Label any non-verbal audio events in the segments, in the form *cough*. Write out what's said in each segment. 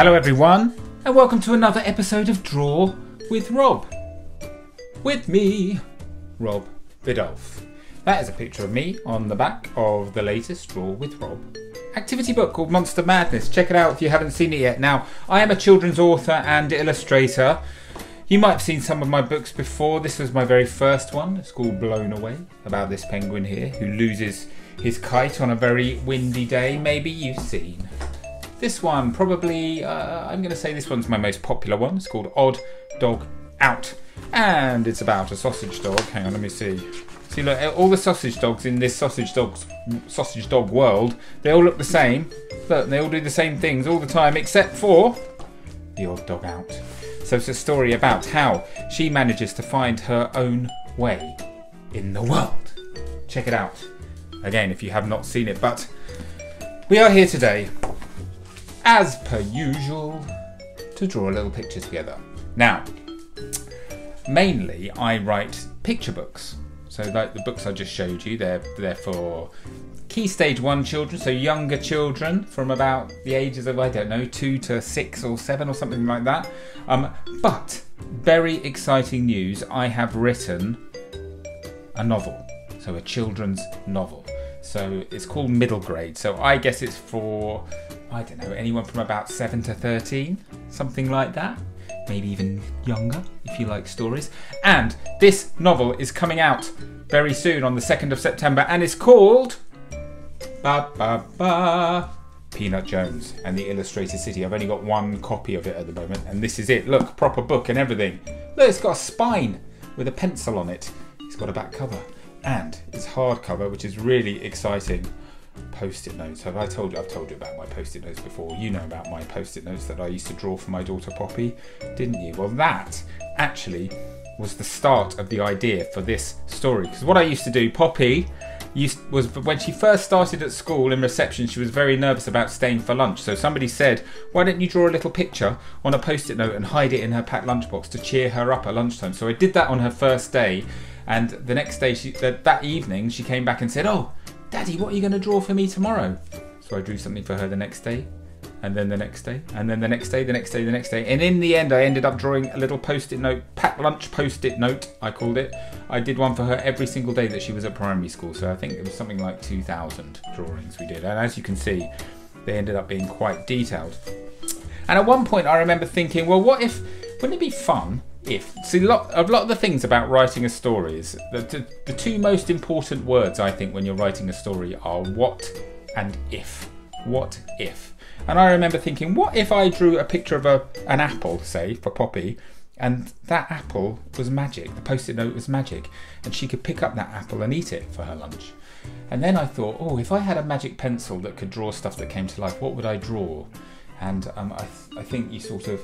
Hello, everyone, and welcome to another episode of Draw with Rob. With me, Rob Biddulph. That is a picture of me on the back of the latest Draw with Rob activity book called Monster Madness. Check it out if you haven't seen it yet. Now, I am a children's author and illustrator. You might have seen some of my books before. This was my very first one. It's called Blown Away, about this penguin here who loses his kite on a very windy day. Maybe you've seen. This one, probably, uh, I'm going to say this one's my most popular one. It's called Odd Dog Out. And it's about a sausage dog. Hang on, let me see. See, look, all the sausage dogs in this sausage dog's sausage dog world, they all look the same. Look, they all do the same things all the time, except for the odd dog out. So it's a story about how she manages to find her own way in the world. Check it out. Again, if you have not seen it, but we are here today, as per usual, to draw a little picture together. Now, mainly I write picture books. So like the books I just showed you, they're they're for key stage one children, so younger children from about the ages of I don't know two to six or seven or something like that. Um, but very exciting news! I have written a novel, so a children's novel. So it's called middle grade. So I guess it's for I don't know anyone from about seven to thirteen, something like that maybe even younger if you like stories. And this novel is coming out very soon on the 2nd of September and it's called Ba Ba Ba Peanut Jones and the Illustrated City. I've only got one copy of it at the moment and this is it. Look, proper book and everything. Look, it's got a spine with a pencil on it. It's got a back cover and it's hardcover, which is really exciting post-it notes. Have I told you? I've told you about my post-it notes before. You know about my post-it notes that I used to draw for my daughter Poppy, didn't you? Well, that actually was the start of the idea for this story. Because what I used to do, Poppy used was when she first started at school in reception, she was very nervous about staying for lunch. So somebody said, "Why don't you draw a little picture on a post-it note and hide it in her packed lunchbox to cheer her up at lunchtime?" So I did that on her first day. And the next day, she, that, that evening, she came back and said, "Oh, Daddy, what are you going to draw for me tomorrow? So I drew something for her the next day, and then the next day, and then the next day, the next day, the next day. And in the end, I ended up drawing a little post it note, packed lunch post it note, I called it. I did one for her every single day that she was at primary school. So I think it was something like 2,000 drawings we did. And as you can see, they ended up being quite detailed. And at one point, I remember thinking, well, what if, wouldn't it be fun if. See, a lot, a lot of the things about writing a story is the, the two most important words I think when you're writing a story are what and if. What if? And I remember thinking, what if I drew a picture of a, an apple, say, for Poppy, and that apple was magic? The post it note was magic, and she could pick up that apple and eat it for her lunch. And then I thought, oh, if I had a magic pencil that could draw stuff that came to life, what would I draw? And um, I, th- I think you sort of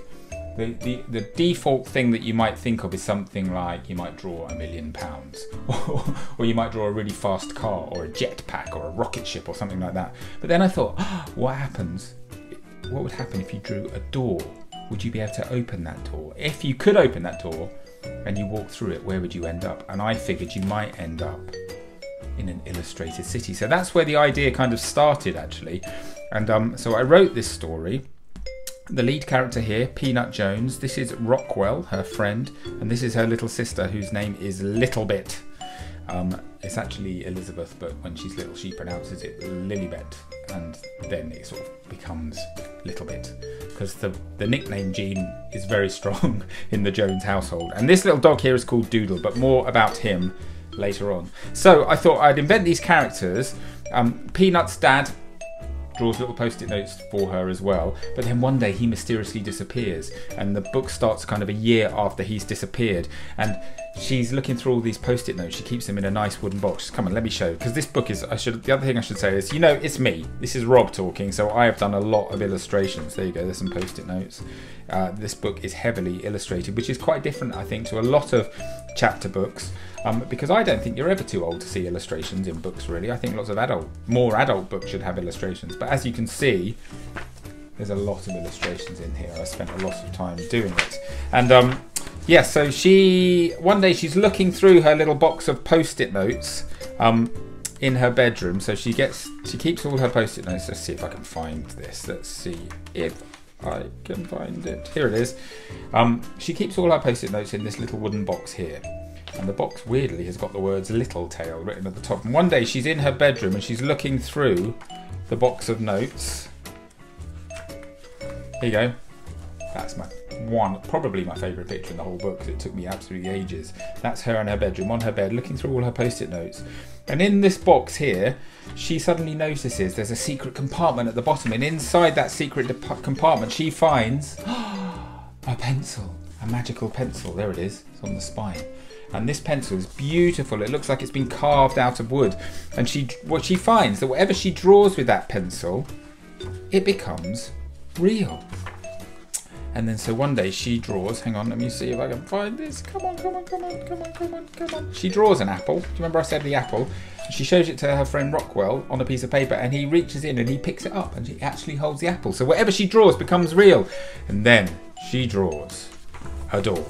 the, the, default thing that you might think of is something like you might draw a million pounds, or, *laughs* or you might draw a really fast car, or a jetpack, or a rocket ship, or something like that. But then I thought, oh, *gasps* what happens? What would happen if you drew a door? Would you be able to open that door? If you could open that door and you walk through it, where would you end up? And I figured you might end up in an illustrated city. So that's where the idea kind of started, actually. And um, so I wrote this story the lead character here, Peanut Jones, this is Rockwell, her friend, and this is her little sister whose name is Littlebit. Um, it's actually Elizabeth, but when she's little, she pronounces it Lilybet, and then it sort of becomes Littlebit because the, the nickname gene is very *laughs* strong in the Jones household. And this little dog here is called Doodle, but more about him later on. So I thought I'd invent these characters. Um, Peanut's dad draws little post-it notes for her as well. But then one day he mysteriously disappears, and the book starts kind of a year after he's disappeared. And she's looking through all these post-it notes. She keeps them in a nice wooden box. Come on, let me show. Because this book is. I should. The other thing I should say is, you know, it's me. This is Rob talking. So I have done a lot of illustrations. There you go. There's some post-it notes. Uh, this book is heavily illustrated, which is quite different, I think, to a lot of chapter books. Um, because I don't think you're ever too old to see illustrations in books, really. I think lots of adult, more adult books should have illustrations. But as you can see, there's a lot of illustrations in here. I spent a lot of time doing it. And um, yeah, so she, one day she's looking through her little box of post-it notes um, in her bedroom. So she gets, she keeps all her post-it notes. Let's see if I can find this. Let's see if I can find it. Here it is. Um, she keeps all her post-it notes in this little wooden box here. And the box weirdly has got the words Little Tail written at the top. And one day she's in her bedroom and she's looking through the box of notes. Here you go. That's my one, probably my favourite picture in the whole book because it took me absolutely ages. That's her in her bedroom, on her bed, looking through all her post it notes. And in this box here, she suddenly notices there's a secret compartment at the bottom, and inside that secret compartment, she finds *gasps* a pencil, a magical pencil. There it is, it's on the spine. And this pencil is beautiful. It looks like it's been carved out of wood. And she, what she finds that whatever she draws with that pencil, it becomes real. And then so one day she draws, hang on, let me see if I can find this. Come on, come on, come on, come on, come on, come on. She draws an apple. Do you remember I said the apple? She shows it to her friend Rockwell on a piece of paper and he reaches in and he picks it up and she actually holds the apple. So whatever she draws becomes real. And then she draws a door.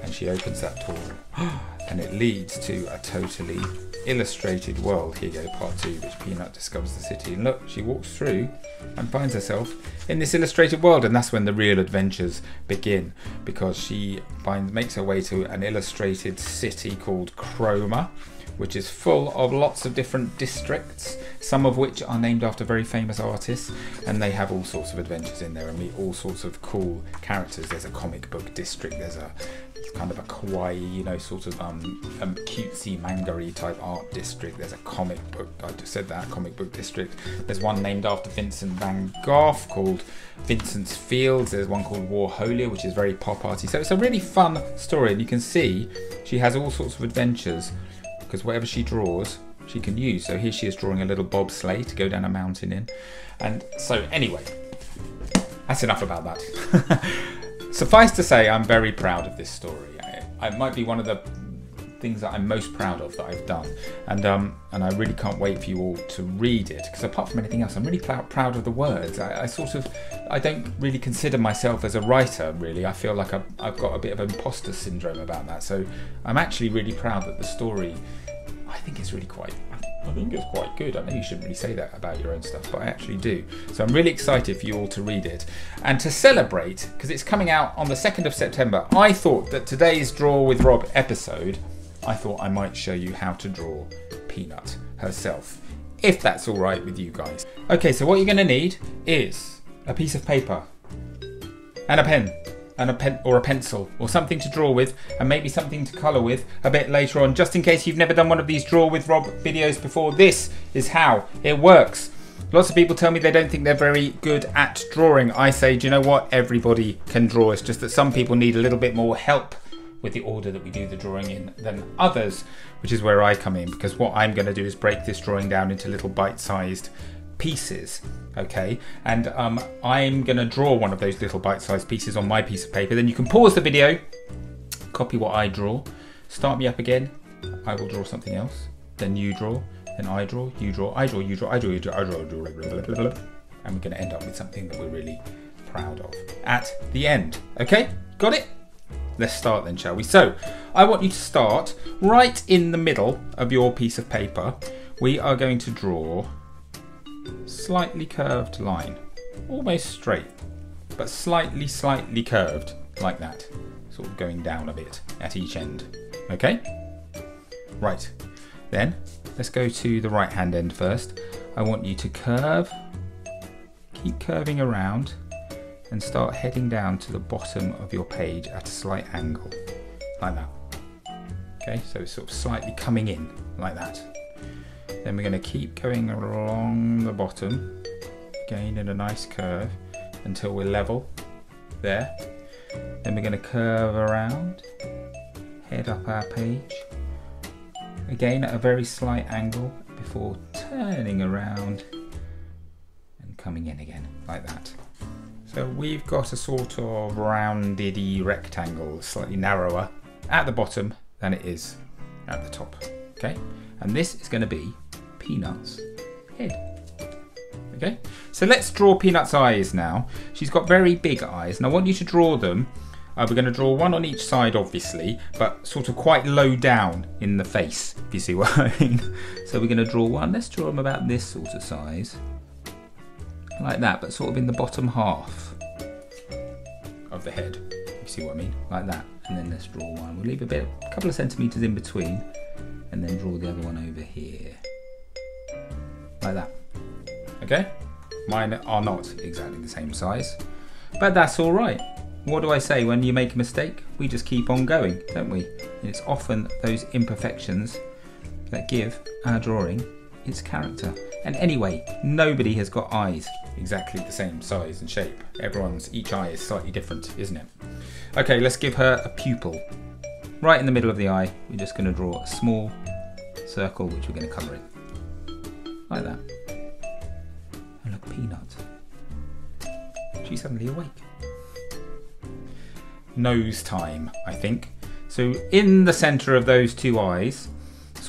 And she opens that door. *gasps* And it leads to a totally illustrated world. Here you go, part two, which Peanut discovers the city. And look, she walks through and finds herself in this illustrated world, and that's when the real adventures begin because she finds makes her way to an illustrated city called Chroma, which is full of lots of different districts, some of which are named after very famous artists, and they have all sorts of adventures in there and meet all sorts of cool characters. There's a comic book district, there's a kind of a kawaii, you know, sort of um, um, cutesy manga type art district. There's a comic book, I just said that, comic book district. There's one named after Vincent van Gogh called Vincent's Fields. There's one called Warholia, which is very pop arty. So it's a really fun story, and you can see she has all sorts of adventures because whatever she draws, she can use. So here she is drawing a little bobsleigh to go down a mountain in. And so, anyway, that's enough about that. *laughs* Suffice to say, I'm very proud of this story. It might be one of the things that I'm most proud of that I've done, and um, and I really can't wait for you all to read it. Because apart from anything else, I'm really pl- proud of the words. I, I, sort of, I don't really consider myself as a writer. Really, I feel like I've, I've got a bit of imposter syndrome about that. So I'm actually really proud that the story, I think, it's really quite I think it's quite good. I know you shouldn't really say that about your own stuff, but I actually do. So I'm really excited for you all to read it. And to celebrate, because it's coming out on the 2nd of September, I thought that today's Draw with Rob episode, I thought I might show you how to draw Peanut herself, if that's all right with you guys. Okay, so what you're to need is a piece of paper and a pen and a pen or a pencil or something to draw with and maybe something to colour with a bit later on just in case you've never done one of these draw with Rob videos before. This is how it works. Lots of people tell me they don't think they're very good at drawing. I say do you know what? Everybody can draw. It's just that some people need a little bit more help with the order that we do the drawing in than others which is where I come in because what I'm going to do is break this drawing down into little bite-sized pieces okay? And um, I'm gonna draw one of those little bite-sized pieces on my piece of paper. Then you can pause the video copy what I draw. Start me up again. I will draw something else. Then you draw. Then I draw. You draw. I draw. You draw. I draw. You draw. I draw, I draw. Blah, blah, blah, and we're gonna end up with something that we're really proud of. At the end. Okay? Got it Let's start then, shall we? So, I want you to start right in the middle of your piece of paper. We are going to draw slightly curved line. Almost straight, but slightly, slightly curved, like that. Sort of going down a bit at each end. Okay? Right. Then, let's go to the right hand end first. I want you to curve, keep curving around, and start heading down to the bottom of your page at a slight angle, like that. Okay, so it's sort of slightly coming in, like that. Then we're going to keep going along the bottom, again in a nice curve until we're level there. Then we're going to curve around, head up our page, again at a very slight angle before turning around and coming in again like that. So we've got a sort of rounded rectangle, slightly narrower at the bottom than it is at the top. Okay, and this is going to be Peanut's head. Okay, so let's draw Peanut's eyes now. She's got very big eyes, and I want you to draw them. Uh, we're going to draw one on each side, obviously, but sort of quite low down in the face, if you see what I mean. *laughs* So we're going to draw one. Let's draw them about this sort of size. Like that, but sort of in the bottom half. of the head. You see what I mean? Like that. And then let's draw one. We'll leave a bit, a couple of centimetres in between and then draw the other one over here. Like that. Okay? Mine are not exactly the same size, but that's all right. What do I say when you make a mistake? We just keep on going, don't we? And it's often those imperfections that give our drawing its character. And anyway, nobody has got eyes exactly the same size and shape. Everyone's, each eye is slightly different, isn't it? Okay, let's give her a pupil. Right in the middle of the eye, we're just going to draw a small circle which we're going to colour in. Like that. And look, Peanut. She's suddenly awake. Nose time, I think. So in the centre of those two eyes,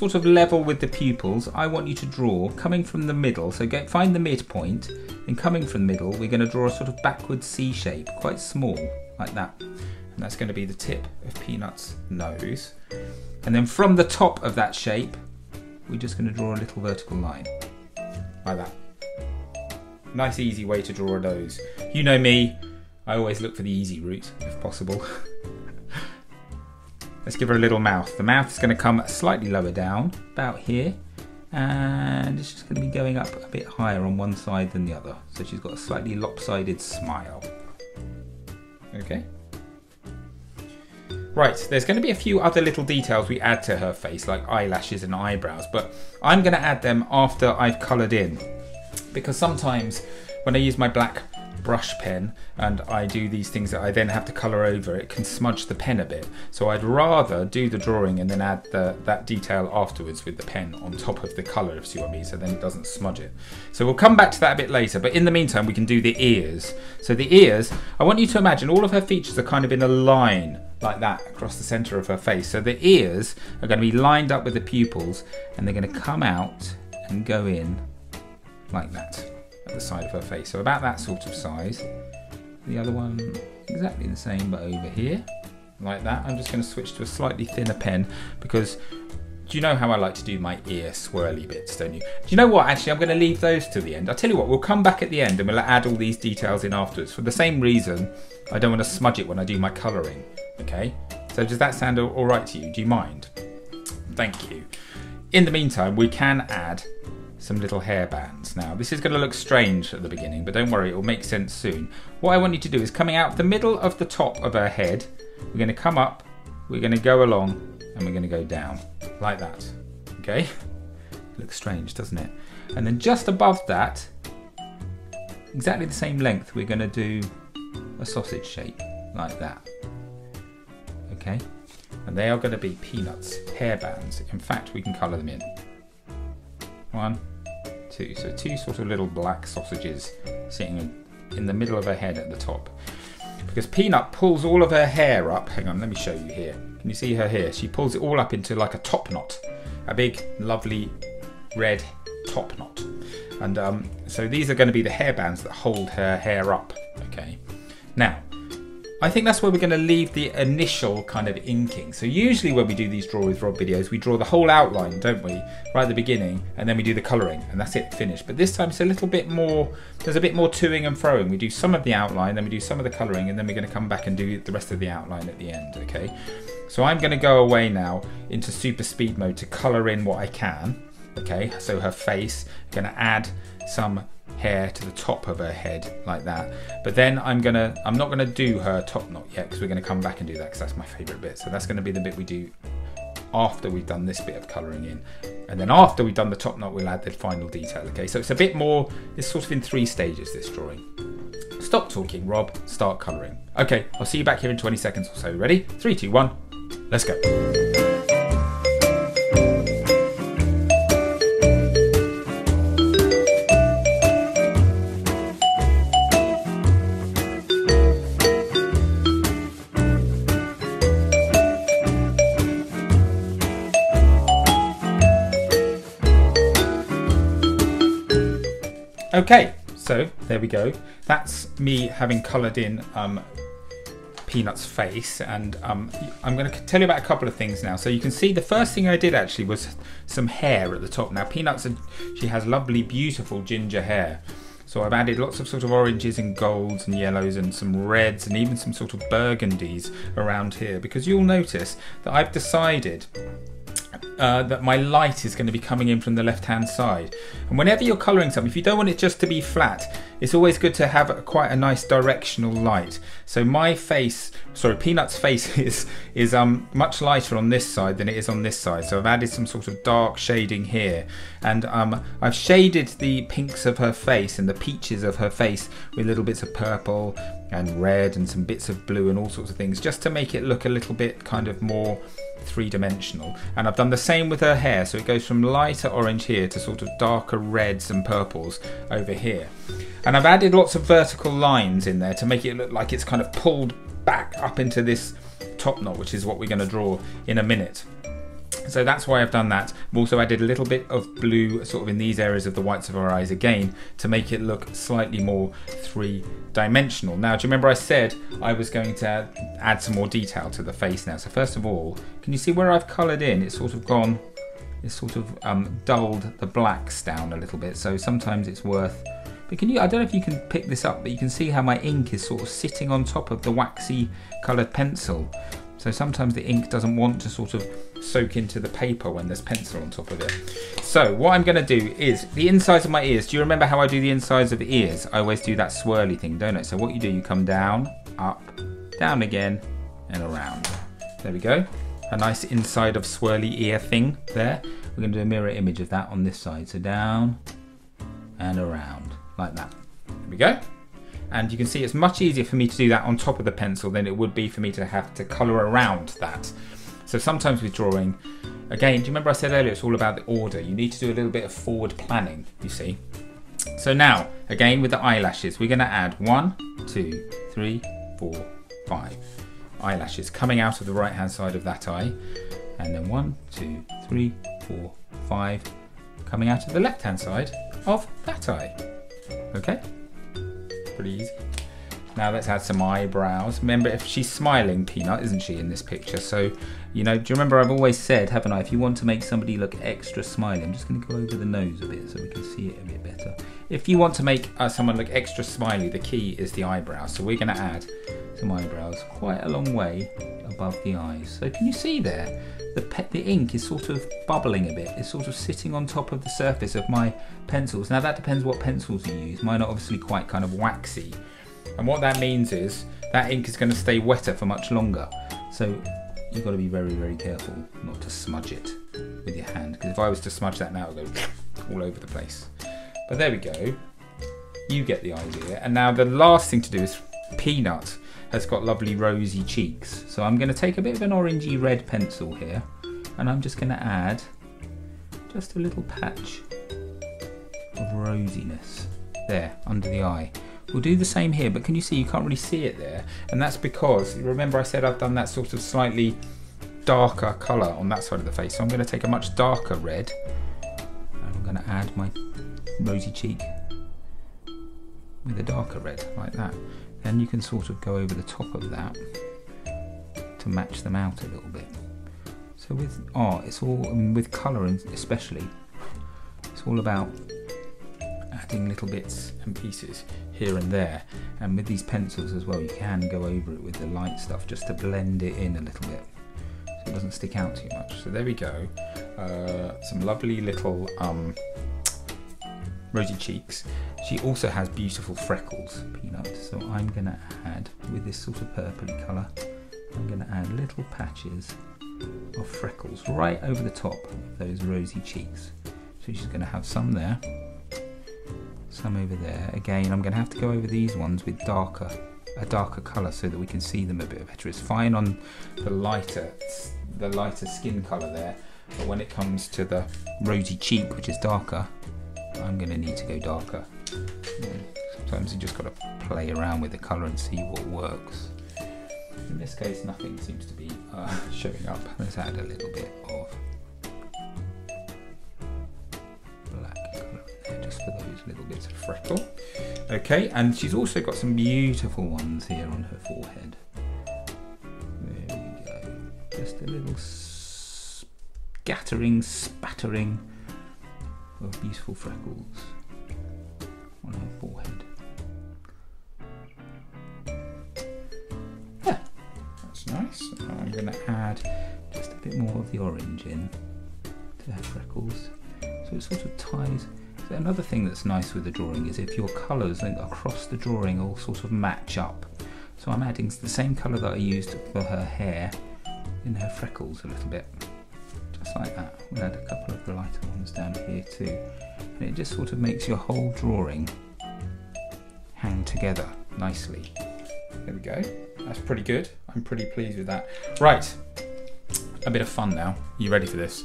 sort of level with the pupils, I want you to draw coming from the middle. So get find the midpoint, and coming from the middle, we're going to draw a sort of backward C shape, quite small, like that. And that's going to be the tip of Peanut's nose. And then from the top of that shape, we're just going to draw a little vertical line, like that. Nice easy way to draw a nose. You know me, I always look for the easy route if possible. *laughs* Let's give her a little mouth. The mouth is going to come slightly lower down, about here, and it's just going to be going up a bit higher on one side than the other. So she's got a slightly lopsided smile. Okay. Right, there's going to be a few other little details we add to her face, like eyelashes and eyebrows, but I'm going to add them after I've coloured in. Because sometimes when I use my black brush pen and I do these things that I then have to colour over, it can smudge the pen a bit. So I'd rather do the drawing and then add the, that detail afterwards with the pen on top of the colour, if you see what I mean, so then it doesn't smudge it. So we'll come back to that a bit later, but in the meantime we can do the ears. So the ears, I want you to imagine all of her features are kind of in a line like that across the centre of her face. So the ears are going to be lined up with the pupils and they're going to come out and go in like that at the side of her face. So about that sort of size. The other one exactly the same but over here like that. I'm just going to switch to a slightly thinner pen because do you know how I like to do my ear swirly bits, don't you? Do you know what? Actually, I'm going to leave those to the end. I'll tell you what, we'll come back at the end and we'll add all these details in afterwards. For the same reason, I don't want to smudge it when I do my colouring. Okay? So does that sound all right to you? Do you mind? Thank you. In the meantime, we can add some little hair bands. Now, this is going to look strange at the beginning, but don't worry, it will make sense soon. What I want you to do is coming out the middle of the top of her head, we're going to come up, we're going to go along, and we're going to go down, like that. Okay? *laughs* Looks strange, doesn't it? And then just above that, exactly the same length, we're going to do a sausage shape, like that. Okay? And they are going to be peanuts, hair bands. In fact, we can colour them in. One, two. So two sort of little black sausages sitting in the middle of her head at the top. Because Peanut pulls all of her hair up. Hang on, let me show you here. Can you see her here? She pulls it all up into like a top knot. A big, lovely red top knot. And um, so these are going to be the hair bands that hold her hair up. Okay. Now, I think that's where we're going to leave the initial kind of inking. So usually when we do these Draw with Rob videos, we draw the whole outline, don't we? Right at the beginning, and then we do the colouring, and that's it, finished. But this time it's a little bit more, there's a bit more toing and froing. We do some of the outline, then we do some of the colouring, and then we're going to come back and do the rest of the outline at the end, okay? So I'm going to go away now into super speed mode to colour in what I can, okay? So her face, I'm to add some hair to the top of her head like that. But then I'm gonna, I'm not gonna do her top knot yet because we're gonna come back and do that because that's my favorite bit. So that's gonna be the bit we do after we've done this bit of colouring in. And then after we've done the top knot, we'll add the final detail, okay? So it's a bit more, it's sort of in three stages, this drawing. Stop talking, Rob, start colouring. Okay, I'll see you back here in 20 seconds or so. Ready? Three, two, one, let's go. Okay, so there we go. That's me having coloured in um, Peanut's face, and um, I'm going to tell you about a couple of things now. So you can see the first thing I did actually was some hair at the top. Now Peanut's, a, she has lovely, beautiful ginger hair. So I've added lots of sort of oranges and golds and yellows and some reds and even some sort of burgundies around here because you'll notice that I've decided uh, that my light is going to be coming in from the left hand side. And whenever you're colouring something, if you don't want it just to be flat, it's always good to have a, quite a nice directional light. So my face, sorry, Peanut's face *laughs* is is um much lighter on this side than it is on this side. So I've added some sort of dark shading here, and um I've shaded the pinks of her face and the peaches of her face with little bits of purple and red and some bits of blue and all sorts of things, just to make it look a little bit kind of more three-dimensional. And I've done the same with her hair so it goes from lighter orange here to sort of darker reds and purples over here. And I've added lots of vertical lines in there to make it look like it's kind of pulled back up into this top knot which is what we're going to draw in a minute so that's why I've done that. I've also added a little bit of blue sort of in these areas of the whites of our eyes again to make it look slightly more three-dimensional. Now, do you remember I said I was going to add some more detail to the face now? So first of all, can you see where I've coloured in? It's sort of gone, it's sort of um, dulled the blacks down a little bit. So sometimes it's worth but can you, I don't know if you can pick this up, but you can see how my ink is sort of sitting on top of the waxy coloured pencil. So sometimes the ink doesn't want to sort of soak into the paper when there's pencil on top of it. So what I'm going to do is the insides of my ears. Do you remember how I do the insides of the ears? I always do that swirly thing, don't I? So what you do, you come down, up, down again, and around. There we go. A nice inside of swirly ear thing there. We're going to do a mirror image of that on this side. So down and around, like that. There we go and you can see it's much easier for me to do that on top of the pencil than it would be for me to have to colour around that. So sometimes with drawing, again, do you remember I said earlier it's all about the order? You need to do a little bit of forward planning, you see. So now, again with the eyelashes, we're going to add one, two, three, four, five eyelashes coming out of the right hand side of that eye. And then one, two, three, four, five coming out of the left hand side of that eye. Okay? pretty easy. Now let's add some eyebrows. Remember, if she's smiling, Peanut, isn't she, in this picture? So, you know, do you remember I've always said, haven't I, if you want to make somebody look extra smiley, I'm just going to go over the nose a bit so we can see it a bit better. If you want to make uh, someone look extra smiley, the key is the eyebrows. So we're going to add some eyebrows quite a long way above the eyes. So can you see there? The, the ink is sort of bubbling a bit. It's sort of sitting on top of the surface of my pencils. Now that depends what pencils you use. Mine are obviously quite kind of waxy. And what that means is that ink is going to stay wetter for much longer. So you've got to be very, very careful not to smudge it with your hand. Because if I was to smudge that now, it would go *laughs* all over the place. But there we go. You get the idea. And now the last thing to do is Peanut has got lovely rosy cheeks. So I'm going to take a bit of an orangey red pencil here and I'm just going to add just a little patch of rosiness there under the eye. We'll do the same here, but can you see you can't really see it there? And that's because, remember I said I've done that sort of slightly darker colour on that side of the face. So I'm going to take a much darker red and I'm going to add my rosy cheek with a darker red like that. Then you can sort of go over the top of that to match them out a little bit. So with art, it's all, I mean, with colour and especially, it's all about adding little bits and pieces here and there. And with these pencils as well, you can go over it with the light stuff just to blend it in a little bit so it doesn't stick out too much. So there we go. Uh, some lovely little um, rosy cheeks. She also has beautiful freckles, Peanut. So I'm going to add, with this sort of purpley colour, I'm going to add little patches of freckles right over the top of those rosy cheeks. So she's going to have some there, some over there. Again, I'm going to have to go over these ones with darker, a darker colour so that we can see them a bit better. It's fine on the lighter, the lighter skin colour there, but when it comes to the rosy cheek, which is darker, I'm going to need to go darker. Sometimes you just got to play around with the colour and see what works. In this case, nothing seems to be uh, *laughs* showing up. Let's add a little bit of little bits of freckle. Okay, and she's also got some beautiful ones here on her forehead. There we go. Just a little scattering, spattering of beautiful freckles on her forehead. Yeah, that's nice. I'm going to add just a bit more of the orange in to her freckles. So it sort of ties. Another thing that's nice with the drawing is if your colours across the drawing all sort of match up. So I'm adding the same colour that I used for her hair in her freckles a little bit. Just like that. We'll add a couple of the lighter ones down here too. And it just sort of makes your whole drawing hang together nicely. There we go. That's pretty good. I'm pretty pleased with that. Right, a bit of fun now. You ready for this?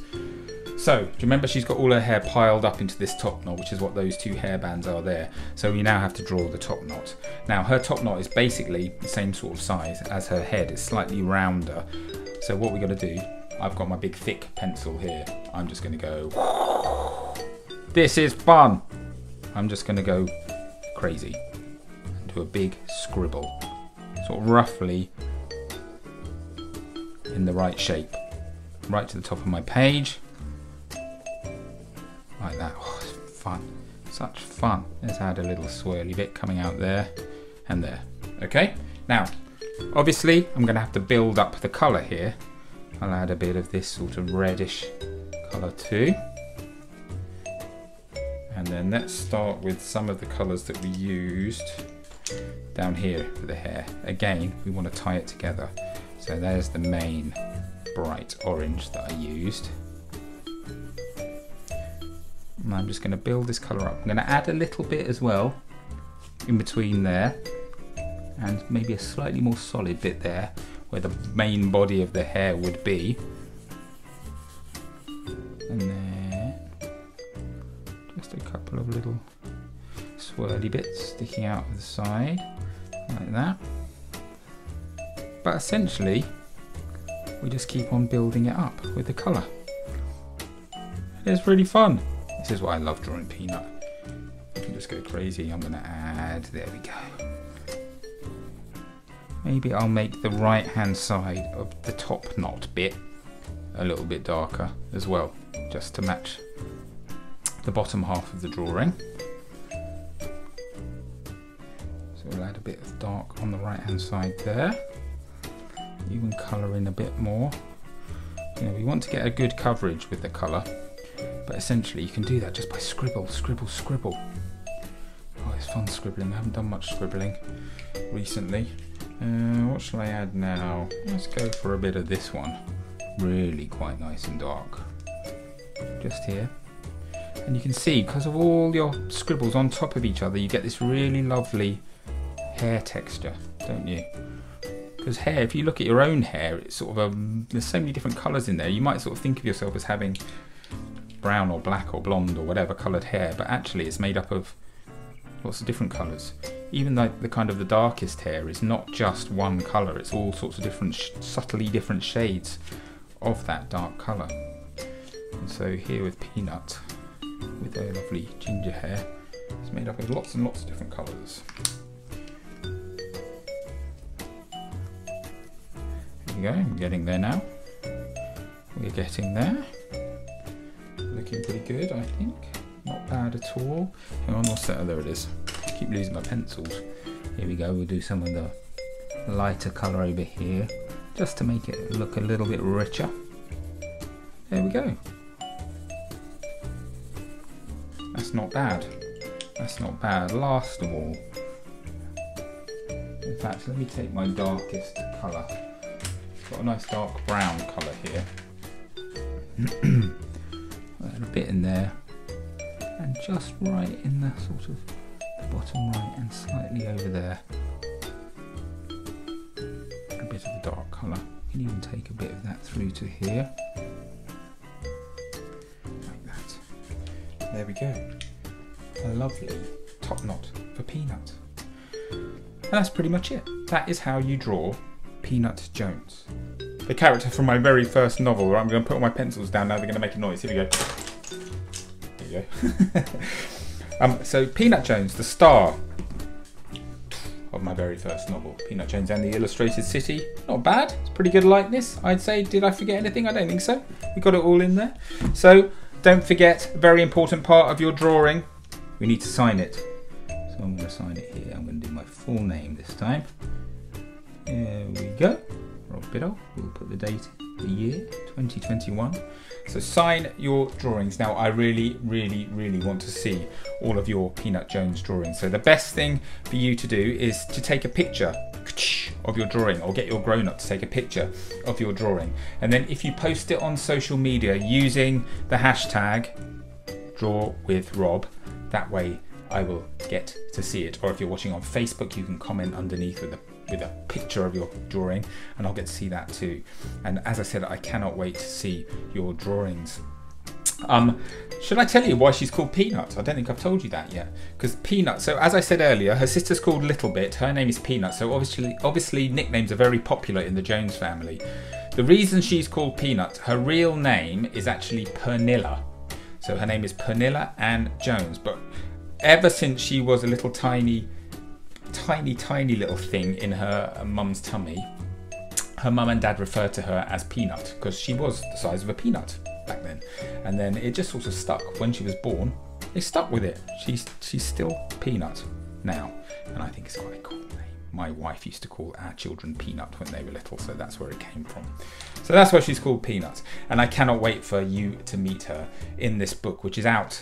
So, do you remember she's got all her hair piled up into this top knot, which is what those two hair bands are there. So we now have to draw the top knot. Now her top knot is basically the same sort of size as her head, it's slightly rounder. So what we're gonna do, I've got my big thick pencil here. I'm just gonna go, this is fun. I'm just gonna go crazy and do a big scribble, sort of roughly in the right shape. Right to the top of my page. Like that. Oh, fun. Such fun. Let's add a little swirly bit coming out there and there. Okay, now obviously I'm going to have to build up the colour here. I'll add a bit of this sort of reddish colour too. And then let's start with some of the colours that we used down here for the hair. Again, we want to tie it together. So there's the main bright orange that I used. And I'm just going to build this colour up. I'm going to add a little bit as well in between there and maybe a slightly more solid bit there where the main body of the hair would be. And then just a couple of little swirly bits sticking out of the side like that. But essentially, we just keep on building it up with the colour. It's really fun. This is why I love drawing Peanut. You can just go crazy. I'm going to add, there we go. Maybe I'll make the right hand side of the top knot bit a little bit darker as well, just to match the bottom half of the drawing. So we'll add a bit of dark on the right hand side there even colour in a bit more. You know, we want to get a good coverage with the colour, but essentially you can do that just by scribble, scribble, scribble. Oh, it's fun scribbling. I haven't done much scribbling recently. Uh, what shall I add now? Let's go for a bit of this one. Really quite nice and dark. Just here. And you can see, because of all your scribbles on top of each other, you get this really lovely hair texture, don't you? Because hair, if you look at your own hair, it's sort of a, there's so many different colours in there. You might sort of think of yourself as having brown or black or blonde or whatever coloured hair, but actually it's made up of lots of different colours. Even like the kind of the darkest hair is not just one colour, it's all sorts of different, subtly different shades of that dark colour. And so here with Peanut, with her lovely ginger hair, it's made up of lots and lots of different colours. There you go, I'm getting there now. We're getting there. Looking pretty good, I think. Not bad at all. Hang on, what's that? Oh, there it is. Keep losing my pencils. Here we go, we'll do some of the lighter colour over here, just to make it look a little bit richer. There we go. That's not bad. That's not bad. Last of all, in fact, let me take my darkest colour. Got a nice dark brown colour here. *clears throat* a bit in there. And just right in the sort of the bottom right and slightly over there. A bit of a dark colour. You can even take a bit of that through to here. Like that. There we go. A lovely top knot for Peanut. And that's pretty much it. That is how you draw Peanut Jones. The character from my very first novel. I'm going to put my pencils down now. They're going to make a noise. Here we go. You *laughs* um, so Peanut Jones, the star of my very first novel, Peanut Jones and the Illustrated City. Not bad. It's pretty good likeness, I'd say. Did I forget anything? I don't think so. We got it all in there. So don't forget, a very important part of your drawing. We need to sign it. So I'm going to sign it here. I'm going to do my full name this time. There we go. Rob Biddulph. We'll put the date, the year, 2021. So sign your drawings. Now I really, really, really want to see all of your Peanut Jones drawings. So the best thing for you to do is to take a picture of your drawing or get your grown-up to take a picture of your drawing. And then if you post it on social media using the hashtag draw with Rob, that way I will get to see it. Or if you're watching on Facebook, you can comment underneath with a with a picture of your drawing and I'll get to see that too. And as I said, I cannot wait to see your drawings. Um, should I tell you why she's called Peanut? I don't think I've told you that yet. Because Peanut, so as I said earlier, her sister's called Little Bit, her name is Peanut, so obviously, obviously nicknames are very popular in the Jones family. The reason she's called Peanut, her real name is actually Pernilla. So her name is Pernilla Ann Jones, but ever since she was a little tiny, tiny, tiny little thing in her mum's tummy, her mum and dad referred to her as Peanut because she was the size of a peanut back then. And then it just sort of stuck. When she was born, they stuck with it. She's she's still Peanut now, and I think it's quite a cool name. My wife used to call our children Peanut when they were little, so that's where it came from. So that's why she's called Peanut, and I cannot wait for you to meet her in this book, which is out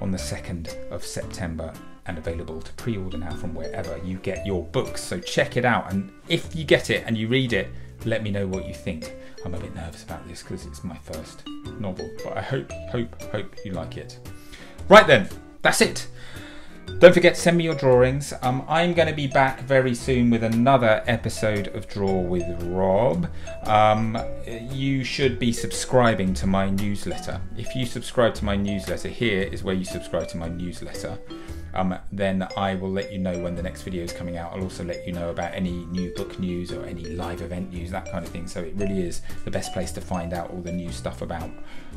on the 2nd of September and available to pre-order now from wherever you get your books. So check it out, and if you get it and you read it, let me know what you think. I'm a bit nervous about this because it's my first novel, but I hope, hope, hope you like it. Right then, that's it. Don't forget to send me your drawings. Um, I'm going to be back very soon with another episode of Draw with Rob. Um, you should be subscribing to my newsletter. If you subscribe to my newsletter, here is where you subscribe to my newsletter um, then I will let you know when the next video is coming out. I'll also let you know about any new book news or any live event news, that kind of thing. So it really is the best place to find out all the new stuff about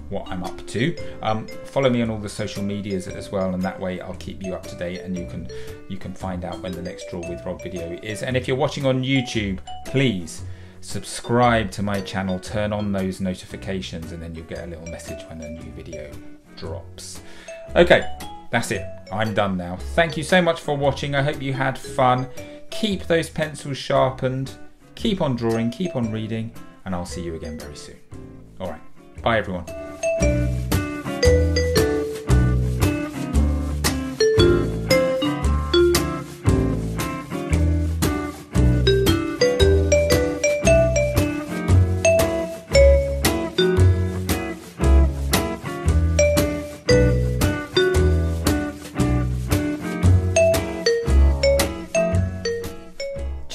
what I'm up to. Um, follow me on all the social medias as well, and that way I'll keep you up to date and you can you can find out when the next Draw with Rob video is. And if you're watching on YouTube, please subscribe to my channel, turn on those notifications, and then you'll get a little message when a new video drops. Okay, that's it. I'm done now. Thank you so much for watching. I hope you had fun. Keep those pencils sharpened. Keep on drawing, keep on reading, and I'll see you again very soon. All right. Bye, everyone.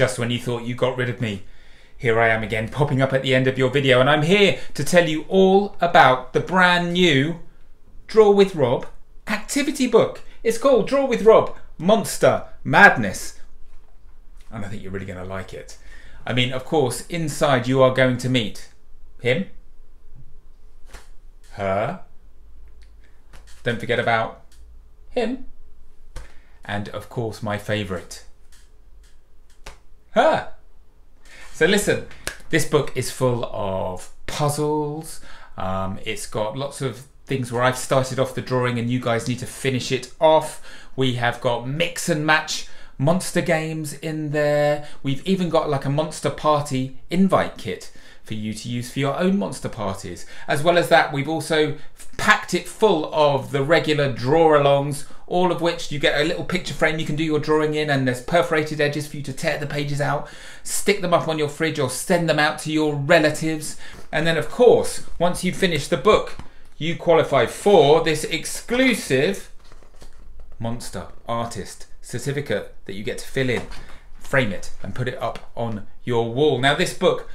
Just when you thought you got rid of me. Here I am again, popping up at the end of your video, and I'm here to tell you all about the brand new Draw with Rob activity book. It's called Draw with Rob Monster Madness. And I think you're really going to like it. I mean, of course, inside you are going to meet him, her, don't forget about him, and of course, my favourite, her. So listen, this book is full of puzzles. Um, it's got lots of things where I've started off the drawing and you guys need to finish it off. We have got mix and match monster games in there. We've even got like a monster party invite kit for you to use for your own monster parties. As well as that, we've also packed it full of the regular draw alongs, all of which you get a little picture frame you can do your drawing in, and there's perforated edges for you to tear the pages out, stick them up on your fridge, or send them out to your relatives. And then, of course, once you finish the book, you qualify for this exclusive monster artist certificate that you get to fill in, frame it, and put it up on your wall. Now, this book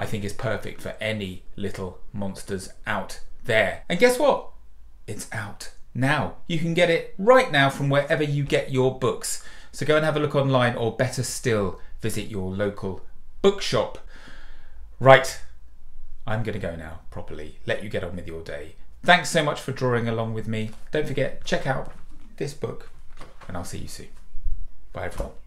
I think is perfect for any little monsters out there. And guess what? It's out now. You can get it right now from wherever you get your books. So go and have a look online, or better still, visit your local bookshop. Right, I'm going to go now properly, let you get on with your day. Thanks so much for drawing along with me. Don't forget, check out this book, and I'll see you soon. Bye, everyone.